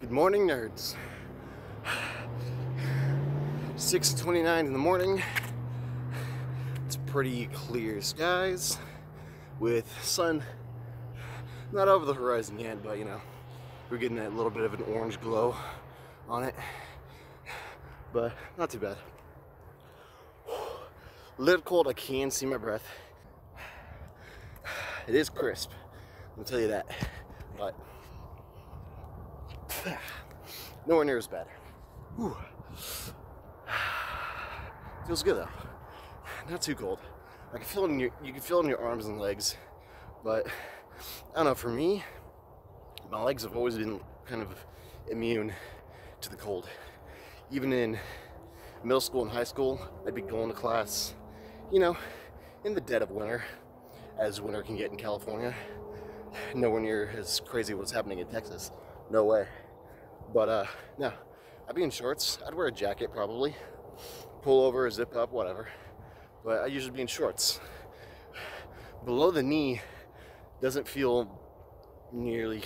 Good morning, nerds. 6.29 in the morning. It's pretty clear skies with sun not over the horizon yet, but you know, we're getting that little bit of an orange glow on it. But not too bad. A little cold, I can see my breath. It is crisp, I'll tell you that. But nowhere near as bad. Whew. Feels good though. Not too cold. I can feel it in your you can feel it in your arms and legs, but I don't know. For me, my legs have always been kind of immune to the cold. Even in middle school and high school, I'd be going to class, you know, in the dead of winter, as winter can get in California. Nowhere near as crazy what's happening in Texas. No way. But uh, no, I'd be in shorts. I'd wear a jacket probably, pull over, zip up, whatever. But I usually be in shorts. Below the knee doesn't feel nearly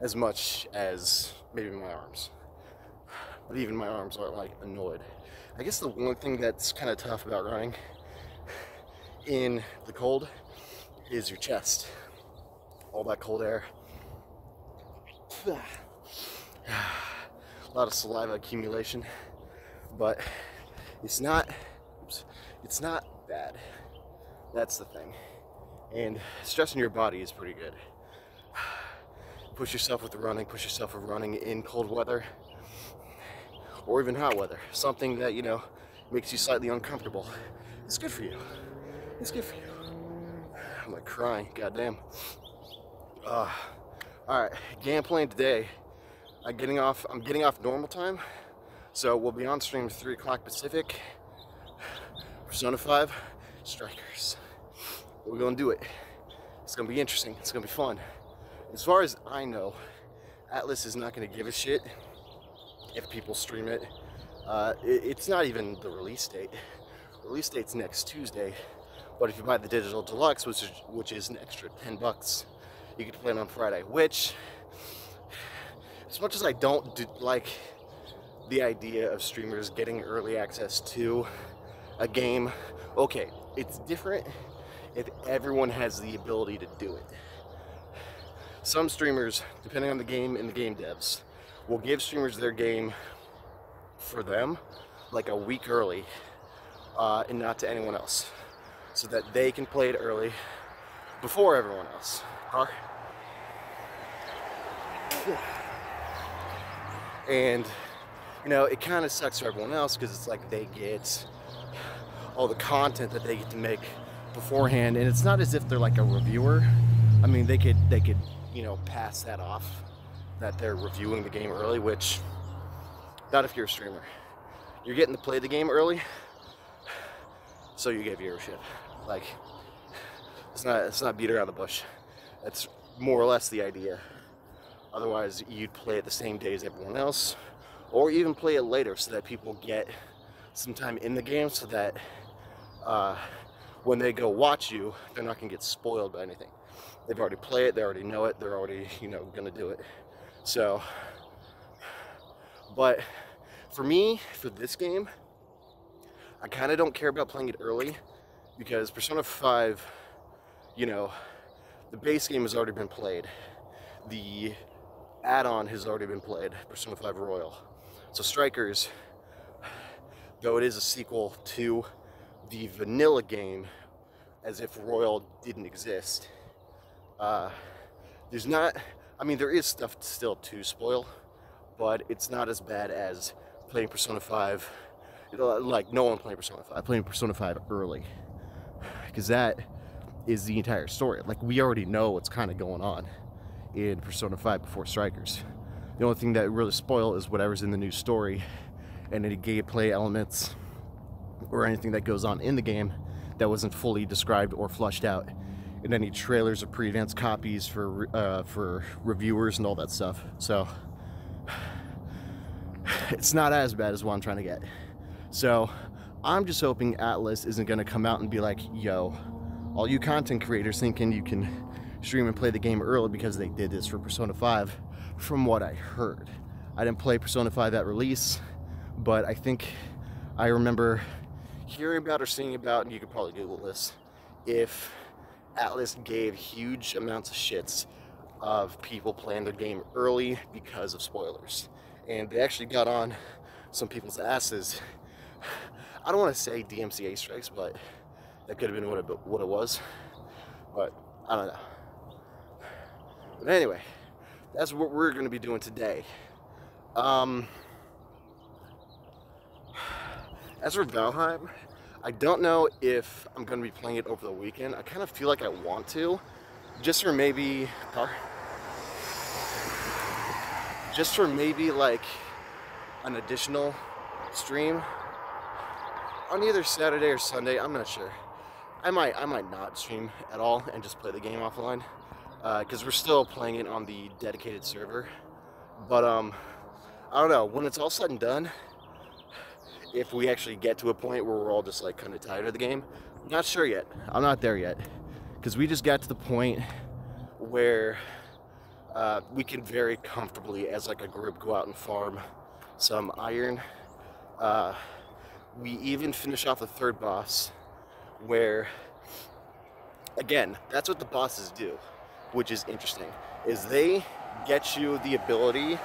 as much as maybe my arms. But even my arms aren't like annoyed. I guess the one thing that's kind of tough about running in the cold is your chest. All that cold air. A lot of saliva accumulation, but it's not, oops, it's not bad. That's the thing. And stressing your body is pretty good. Push yourself with the running, push yourself with running in cold weather or even hot weather. Something that, you know, makes you slightly uncomfortable. It's good for you. It's good for you. I'm like crying, goddamn. Uh, all right, game plan today. I'm getting off. I'm getting off normal time, so we'll be on stream three o'clock Pacific. Persona 5 Strikers. We're gonna do it. It's gonna be interesting. It's gonna be fun. As far as I know, Atlus is not gonna give a shit if people stream it. Uh, it it's not even the release date. release date's next Tuesday, but if you buy the digital deluxe, which is, which is an extra 10 bucks, you to play it on Friday. Which, as much as I don't do, like the idea of streamers getting early access to a game, okay, it's different if everyone has the ability to do it. Some streamers, depending on the game and the game devs, will give streamers their game for them like a week early uh, and not to anyone else so that they can play it early before everyone else. Car. And you know, it kind of sucks for everyone else because it's like they get all the content that they get to make beforehand, and it's not as if they're like a reviewer. I mean, they could they could you know pass that off that they're reviewing the game early, which not if you're a streamer. You're getting to play the game early, so you get viewership. Like it's not it's not beat around the bush. That's more or less the idea. Otherwise, you'd play it the same day as everyone else, or even play it later so that people get some time in the game so that uh, when they go watch you, they're not gonna get spoiled by anything. They've already played it, they already know it, they're already, you know, gonna do it. So, but for me, for this game, I kind of don't care about playing it early because Persona 5, you know, the base game has already been played. The add-on has already been played, Persona 5 Royal. So Strikers, though it is a sequel to the vanilla game, as if Royal didn't exist, uh, there's not, I mean, there is stuff still to spoil, but it's not as bad as playing Persona 5, like no one playing Persona 5, playing Persona 5 early, because that is the entire story. Like, we already know what's kind of going on in Persona 5 before Strikers. The only thing that really spoil is whatever's in the new story and any gameplay elements or anything that goes on in the game that wasn't fully described or flushed out in any trailers or pre-advanced copies for uh, for reviewers and all that stuff. So it's not as bad as what I'm trying to get. So I'm just hoping Atlus isn't going to come out and be like, "Yo, all you content creators thinking you can stream and play the game early because they did this for Persona 5, from what I heard. I didn't play Persona 5 at release, but I think I remember hearing about or seeing about, and you could probably Google this, if Atlus gave huge amounts of shits of people playing the game early because of spoilers. And they actually got on some people's asses. I don't want to say DMCA strikes, but that could have been what it, what it was. But I don't know. But anyway, that's what we're going to be doing today. Um, as for Valheim, I don't know if I'm going to be playing it over the weekend. I kind of feel like I want to, just for maybe, just for maybe like an additional stream on either Saturday or Sunday. I'm not sure. I might I might not stream at all and just play the game offline because uh, we're still playing it on the dedicated server. But um, I don't know. When it's all said and done, if we actually get to a point where we're all just like kind of tired of the game, not sure yet. I'm not there yet because we just got to the point where uh, we can very comfortably, as like a group, go out and farm some iron. Uh, we even finish off the third boss, where again, that's what the bosses do, which is interesting. Is they get you the ability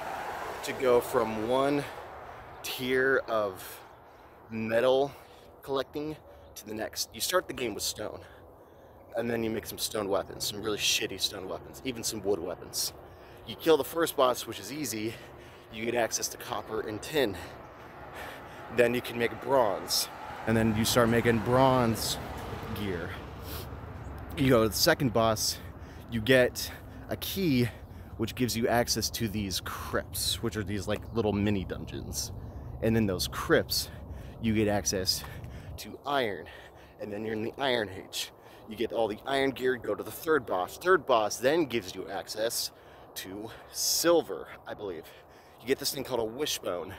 to go from one tier of metal collecting to the next. You start the game with stone and then you make some stone weapons, some really shitty stone weapons, even some wood weapons. You kill the first boss, which is easy, you get access to copper and tin. Then you can make bronze, and then you start making bronze gear. You go to the second boss, you get a key which gives you access to these crypts, which are these like little mini dungeons. And then those crypts, you get access to iron, and then you're in the Iron Age you get all the iron gear, go to the third boss. Third boss then gives you access to silver, I believe. You get this thing called a wishbone.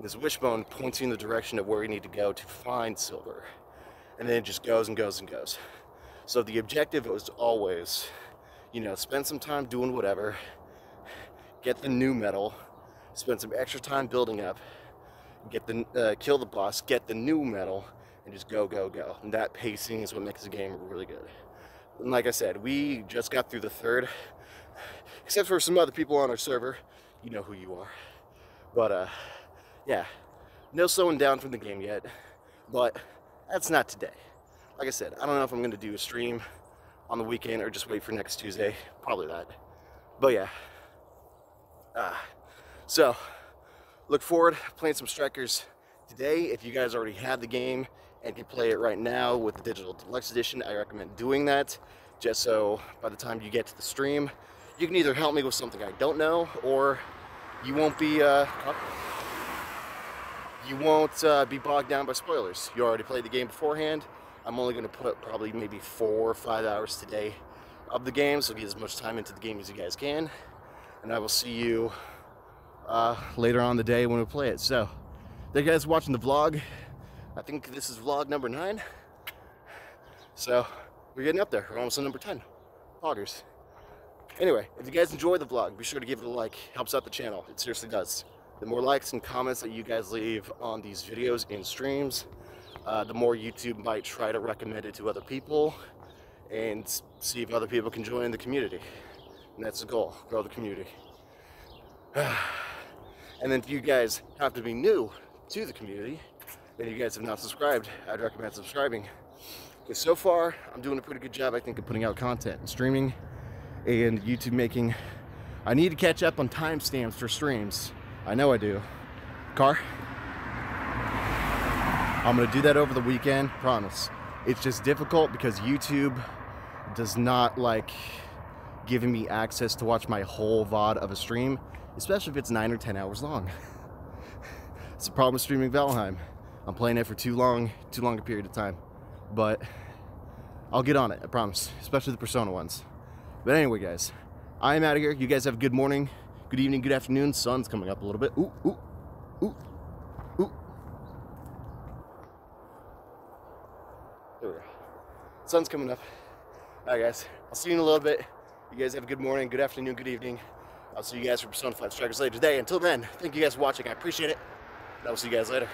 This wishbone points you in the direction of where you need to go to find silver. And then it just goes and goes and goes. So the objective was always, you know, spend some time doing whatever, get the new metal, spend some extra time building up, get the uh, kill the boss, get the new metal, and just go, go, go. And that pacing is what makes the game really good. And like I said, we just got through the third, except for some other people on our server. You know who you are. But uh, yeah, no slowing down from the game yet. But that's not today. Like I said, I don't know if I'm going to do a stream on the weekend or just wait for next Tuesday. Probably that. But yeah. Uh, so, look forward playing some Strikers today. If you guys already have the game and can play it right now with the digital deluxe edition i recommend doing that just so by the time you get to the stream you can either help me with something i don't know or you won't be uh, you won't uh, be bogged down by spoilers you already played the game beforehand i'm only going to put probably maybe four or five hours today of the game so get as much time into the game as you guys can and i will see you uh, later on the day when we play it so thank you guys watching the vlog I think this is vlog number nine. So we're getting up there. We're almost on number 10. Vloggers. Anyway, if you guys enjoy the vlog, be sure to give it a like. Helps out the channel. It seriously does. The more likes and comments that you guys leave on these videos and streams, uh, the more YouTube might try to recommend it to other people and see if other people can join the community. And that's the goal, grow the community. and then if you guys have to be new to the community, and you guys have not subscribed, I'd recommend subscribing. Because so far, I'm doing a pretty good job, I think, of putting out content and streaming and YouTube making. I need to catch up on timestamps for streams. I know I do. Car? I'm gonna do that over the weekend, promise. It's just difficult because YouTube does not like giving me access to watch my whole VOD of a stream, especially if it's nine or 10 hours long. it's a problem with streaming Valheim. I'm playing it for too long, too long a period of time. But I'll get on it, I promise. Especially the Persona ones. But anyway, guys, I am out of here. You guys have a good morning, good evening, good afternoon. Sun's coming up a little bit. Ooh, ooh, ooh, ooh. There we go. Sun's coming up. All right, guys. I'll see you in a little bit. You guys have a good morning, good afternoon, good evening. I'll see you guys for Persona 5 Strikers later today. Until then, thank you guys for watching. I appreciate it. I will see you guys later.